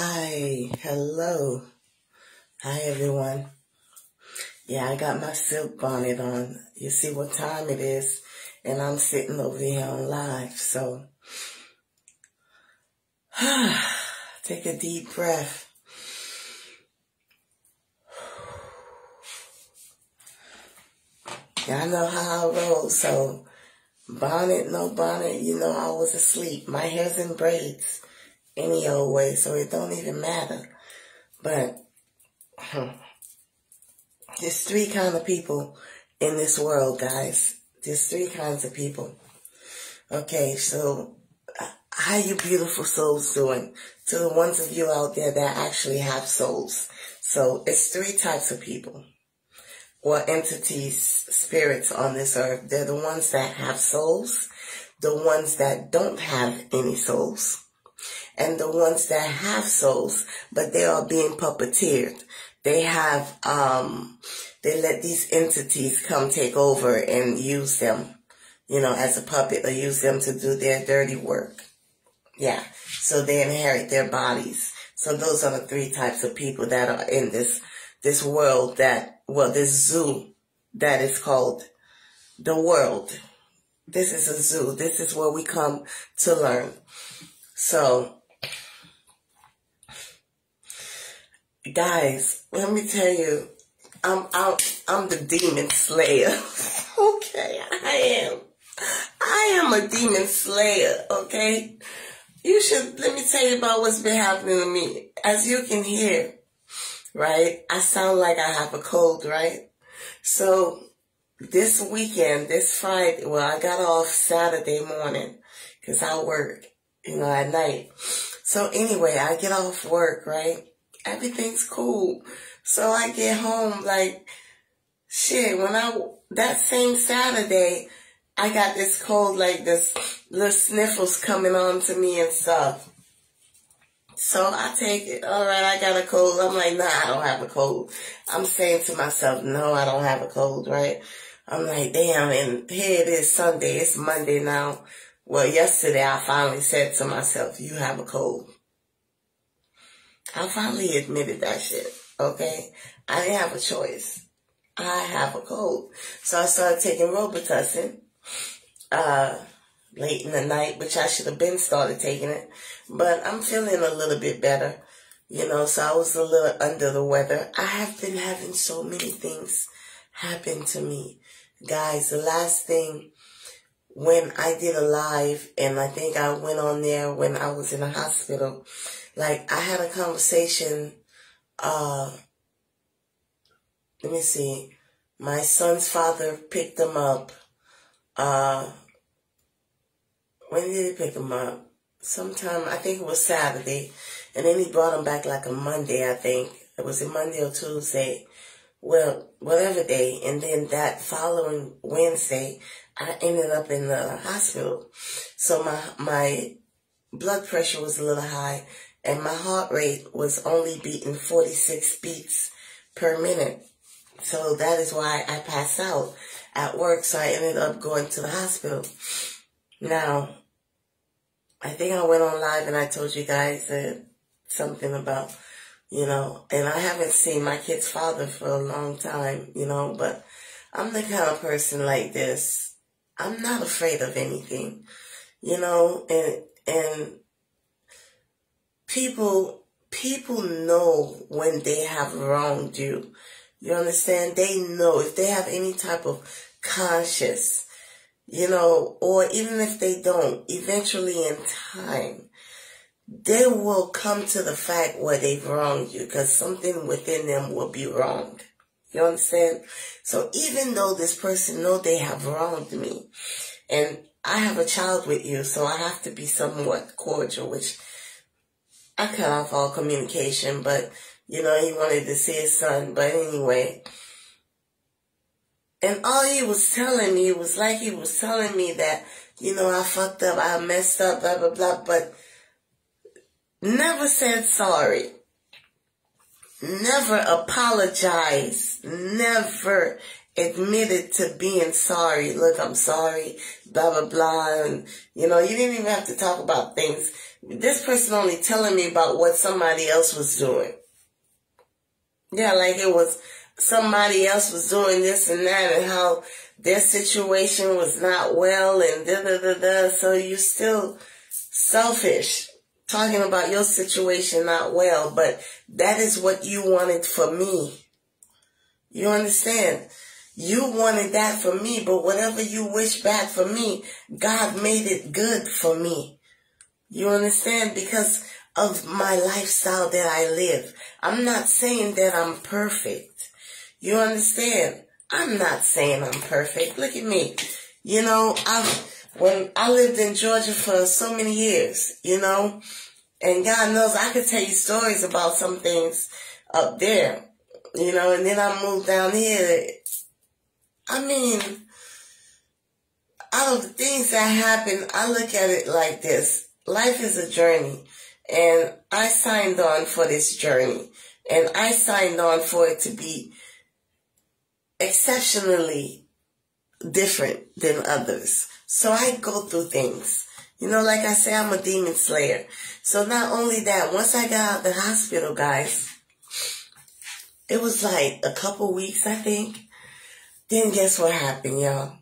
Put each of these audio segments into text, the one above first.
Hi, hello. Hi everyone. Yeah, I got my silk bonnet on. You see what time it is, and I'm sitting over here on live, so take a deep breath. I know how I roll, so bonnet, no bonnet, you know I was asleep. My hair's in braids any old way, so it don't even matter. But there's three kind of people in this world, guys. There's three kinds of people. Okay, so how you beautiful souls doing? To the ones of you out there that actually have souls. So it's three types of people or entities, spirits on this earth. They're the ones that have souls, the ones that don't have any souls, and the ones that have souls, but they are being puppeteered. They have, um, they let these entities come take over and use them, you know, as a puppet or use them to do their dirty work. Yeah. So they inherit their bodies. So those are the three types of people that are in this, this world that, well, this zoo that is called the world. This is a zoo. This is where we come to learn. So guys, let me tell you, I'm out. I'm the demon slayer. okay, I am. I am a demon slayer. Okay, you should let me tell you about what's been happening to me. As you can hear, right? I sound like I have a cold, right? So this weekend, this Friday, well, I got off Saturday morning because I work, you know, at night. So anyway, I get off work, right? Everything's cool. So I get home like, shit, when I, that same Saturday, I got this cold, like this little sniffles coming on to me and stuff. So I take it, all right, I got a cold. I'm like, nah, I don't have a cold. I'm saying to myself, no, I don't have a cold, right? I'm like, damn, and here it is Sunday, it's Monday now. Well, yesterday I finally said to myself, you have a cold. I finally admitted that shit. Okay. I didn't have a choice. I have a cold. So I started taking Robitussin, uh, late in the night, which I should have been started taking it, but I'm feeling a little bit better, you know, so I was a little under the weather. I have been having so many things happen to me. Guys, the last thing when I did a live and I think I went on there when I was in the hospital, like I had a conversation, uh, let me see, my son's father picked him up, uh, when did he pick him up? Sometime, I think it was Saturday, and then he brought him back like a Monday, I think. It was a Monday or Tuesday. Well, whatever day. And then that following Wednesday, I ended up in the hospital. So my, my blood pressure was a little high and my heart rate was only beating 46 beats per minute. So that is why I passed out at work. So I ended up going to the hospital. Now, I think I went on live and I told you guys that something about, you know, and I haven't seen my kid's father for a long time, you know, but I'm the kind of person like this I'm not afraid of anything, you know, and, and people, people know when they have wronged you. You understand? They know if they have any type of conscience, you know, or even if they don't, eventually in time, they will come to the fact where they've wronged you because something within them will be wronged. You understand? So even though this person know they have wronged me, and I have a child with you, so I have to be somewhat cordial, which I cut off all communication, but you know, he wanted to see his son, but anyway. And all he was telling me was like he was telling me that, you know, I fucked up, I messed up, blah, blah, blah, but never said sorry never apologize, never admitted to being sorry. Look, I'm sorry, blah, blah, blah. And, you know, you didn't even have to talk about things. This person only telling me about what somebody else was doing. Yeah, like it was somebody else was doing this and that and how their situation was not well and da da da da. So you're still selfish talking about your situation not well, but that is what you wanted for me. You understand? You wanted that for me, but whatever you wish back for me, God made it good for me. You understand? Because of my lifestyle that I live. I'm not saying that I'm perfect. You understand? I'm not saying I'm perfect. Look at me. You know, I've, when I lived in Georgia for so many years, you know, and God knows I could tell you stories about some things up there, you know, and then I moved down here I mean, out of the things that happen, I look at it like this. Life is a journey. And I signed on for this journey. And I signed on for it to be exceptionally different than others. So I go through things. You know, like I say, I'm a demon slayer. So not only that, once I got out the hospital, guys, it was like a couple weeks, I think. Then guess what happened, y'all?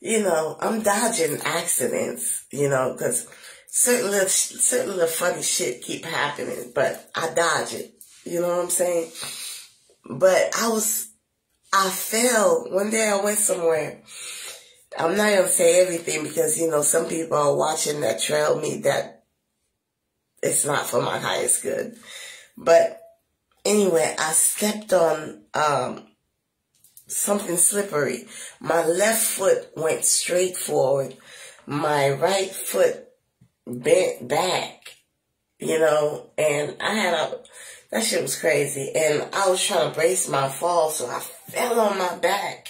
You know, I'm dodging accidents, you know, because certain little, certain little funny shit keep happening, but I dodge it. You know what I'm saying? But I was, I fell. One day I went somewhere. I'm not going to say everything because, you know, some people are watching that trail me that it's not for my highest good. But anyway, I stepped on, um, something slippery. My left foot went straight forward. My right foot bent back, you know, and I had a, that shit was crazy. And I was trying to brace my fall, so I fell on my back.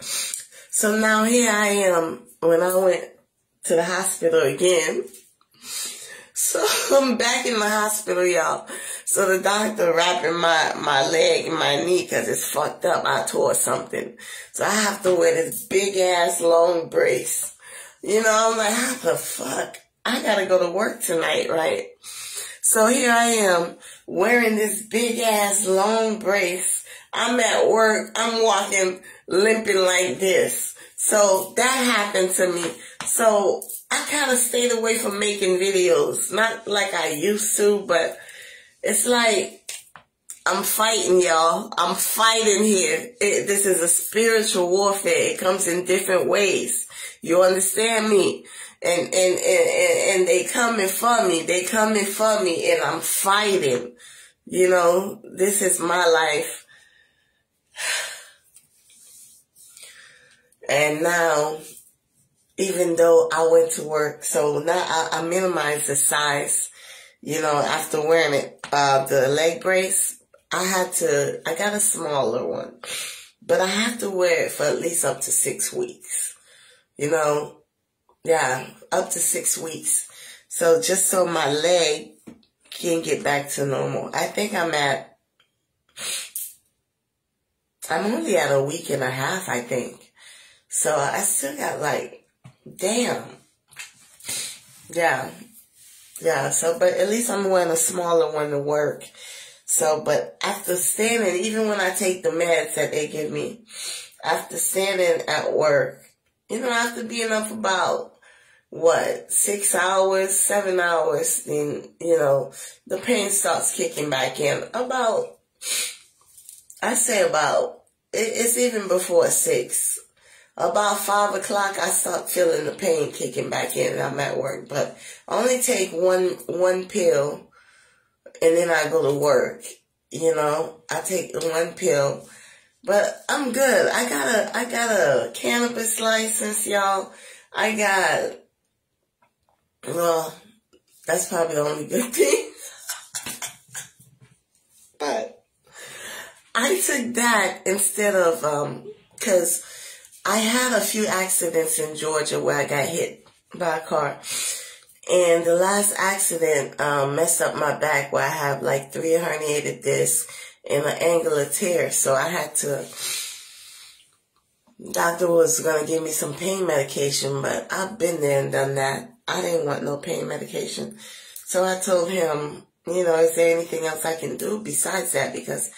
So now here I am when I went to the hospital again. So I'm back in the hospital, y'all. So the doctor wrapping my, my leg and my knee because it's fucked up. I tore something. So I have to wear this big ass long brace. You know, I'm like, how the fuck? I gotta go to work tonight, right? So here I am wearing this big ass long brace. I'm at work. I'm walking limping like this. So that happened to me. So I kind of stayed away from making videos. Not like I used to, but it's like I'm fighting, y'all. I'm fighting here. It, this is a spiritual warfare. It comes in different ways. You understand me? And, and, and, and, they coming for me. They coming for me and I'm fighting. You know, this is my life. And now, even though I went to work, so now I, I minimize the size you know, after wearing it, uh, the leg brace, I had to, I got a smaller one, but I have to wear it for at least up to six weeks. You know, yeah, up to six weeks. So just so my leg can get back to normal. I think I'm at, I'm only at a week and a half, I think. So I still got like, damn. Yeah, yeah, so, but at least I'm wearing a smaller one to work. So, but after standing, even when I take the meds that they give me, after standing at work, you know, after being up about, what, six hours, seven hours, then, you know, the pain starts kicking back in. About, I say about, it's even before six. About five o'clock, I start feeling the pain kicking back in and I'm at work, but I only take one, one pill and then I go to work. You know, I take one pill, but I'm good. I got a, I got a cannabis license, y'all. I got, well, that's probably the only good thing. but I took that instead of, um, cause I had a few accidents in Georgia where I got hit by a car. And the last accident um, messed up my back where I have like three herniated discs in an annular tear. So I had to, doctor was going to give me some pain medication, but I've been there and done that. I didn't want no pain medication. So I told him, you know, is there anything else I can do besides that? Because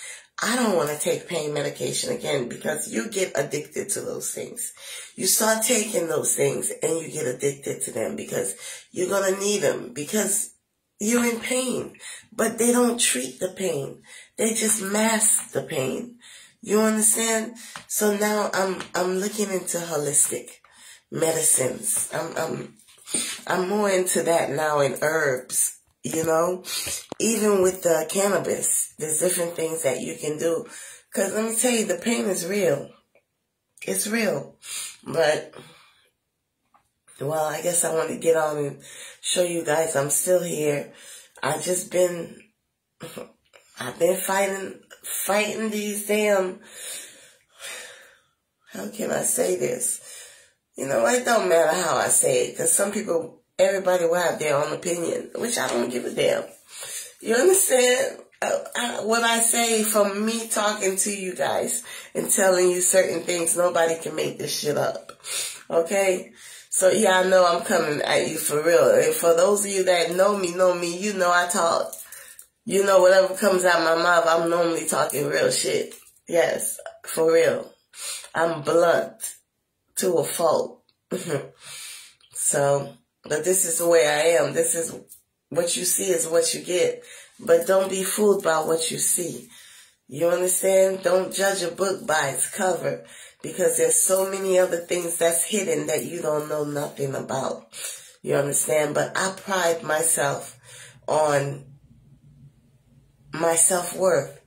I don't want to take pain medication again because you get addicted to those things. You start taking those things and you get addicted to them because you're going to need them because you're in pain, but they don't treat the pain. They just mask the pain. You understand? So now I'm, I'm looking into holistic medicines. I'm, I'm, I'm more into that now in herbs you know, even with the cannabis, there's different things that you can do. Cause let me tell you, the pain is real. It's real. But, well, I guess I want to get on and show you guys I'm still here. I've just been, I've been fighting, fighting these damn, how can I say this? You know, it don't matter how I say it, cause some people everybody will have their own opinion, which I don't give a damn. You understand? Uh, I, what I say from me talking to you guys and telling you certain things, nobody can make this shit up. Okay? So yeah, I know I'm coming at you for real. And for those of you that know me, know me, you know I talk. You know whatever comes out my mouth, I'm normally talking real shit. Yes, for real. I'm blunt to a fault. so, but this is the way I am. This is what you see is what you get. But don't be fooled by what you see. You understand? Don't judge a book by its cover because there's so many other things that's hidden that you don't know nothing about. You understand? But I pride myself on my self-worth.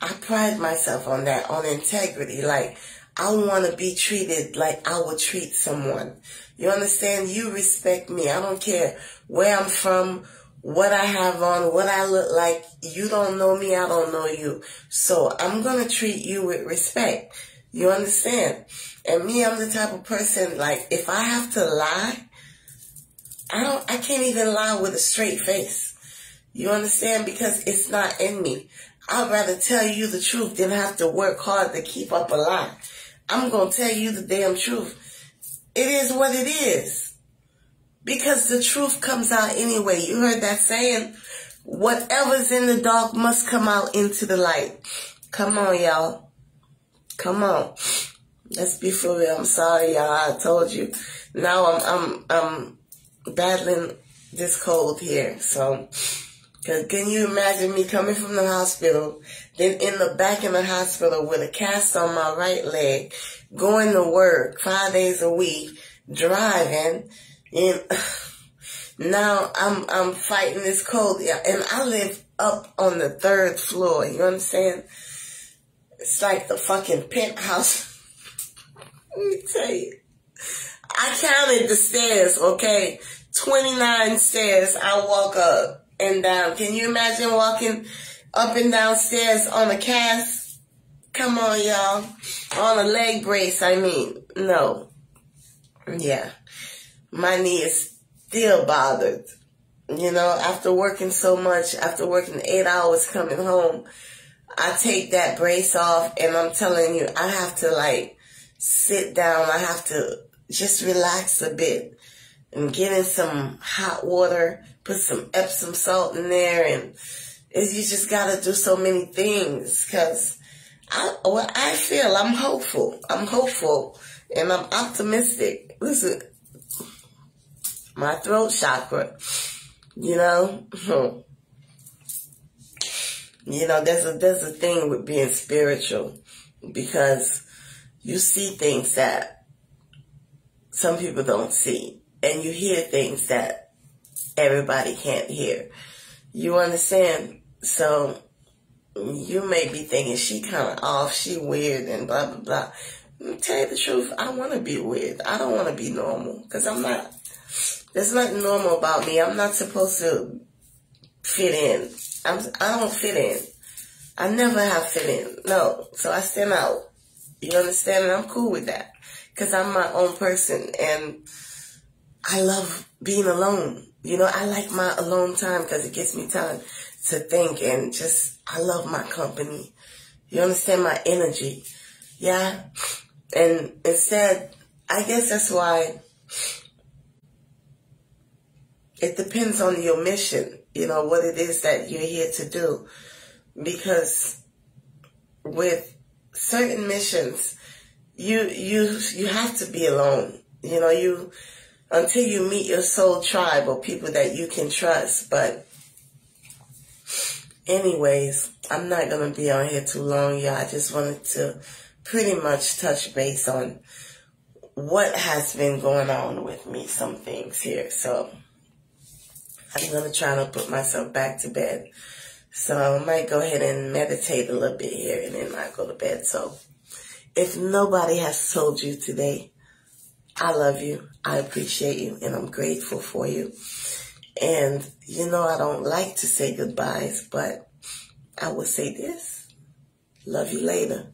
I pride myself on that, on integrity. Like, I want to be treated like I would treat someone. You understand? You respect me. I don't care where I'm from, what I have on, what I look like. You don't know me. I don't know you. So I'm going to treat you with respect. You understand? And me, I'm the type of person, like, if I have to lie, I don't, I can't even lie with a straight face. You understand? Because it's not in me. I'd rather tell you the truth than have to work hard to keep up a lie. I'm going to tell you the damn truth. It is what it is. Because the truth comes out anyway. You heard that saying? Whatever's in the dark must come out into the light. Come on, y'all. Come on. Let's be for real. I'm sorry, y'all. I told you. Now I'm, I'm, I'm battling this cold here. So, cause can you imagine me coming from the hospital, then in the back of the hospital with a cast on my right leg, going to work five days a week, driving, and now I'm I'm fighting this cold. And I live up on the third floor. You know what I'm saying? It's like the fucking penthouse. Let me tell you. I counted the stairs, okay? 29 stairs I walk up and down. Can you imagine walking up and down stairs on a cast? Come on, y'all. On a leg brace, I mean. No. Yeah. My knee is still bothered. You know, after working so much, after working eight hours coming home, I take that brace off and I'm telling you, I have to like sit down. I have to just relax a bit and get in some hot water, put some Epsom salt in there and you just gotta do so many things because I, well, I feel I'm hopeful. I'm hopeful and I'm optimistic. Listen, my throat chakra, you know, you know, there's a, there's a thing with being spiritual because you see things that some people don't see and you hear things that everybody can't hear. You understand? So you may be thinking she kind of off, she weird and blah, blah, blah. Tell you the truth, I want to be weird. I don't want to be normal because I'm not. There's nothing normal about me. I'm not supposed to fit in. I'm, I don't fit in. I never have fit in. No. So I stand out. You understand? And I'm cool with that because I'm my own person and I love being alone. You know, I like my alone time because it gives me time to think and just, I love my company. You understand my energy? Yeah? And instead, I guess that's why it depends on your mission, you know, what it is that you're here to do. Because with certain missions, you, you, you have to be alone. You know, you, until you meet your soul tribe or people that you can trust. But anyways, I'm not going to be on here too long, y'all. I just wanted to pretty much touch base on what has been going on with me, some things here. So I'm going to try to put myself back to bed. So I might go ahead and meditate a little bit here and then I go to bed. So if nobody has told you today, I love you. I appreciate you and I'm grateful for you. And you know, I don't like to say goodbyes, but I will say this. Love you later.